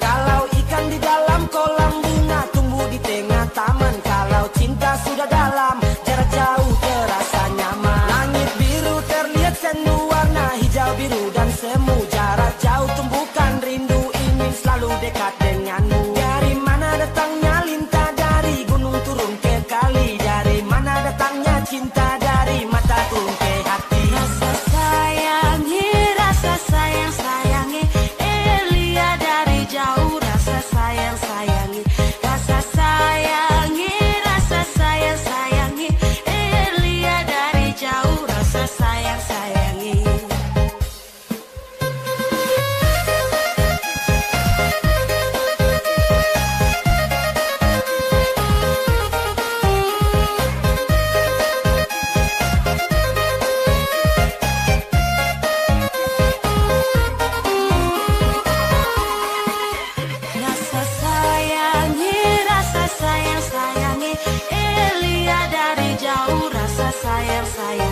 Kalau fire.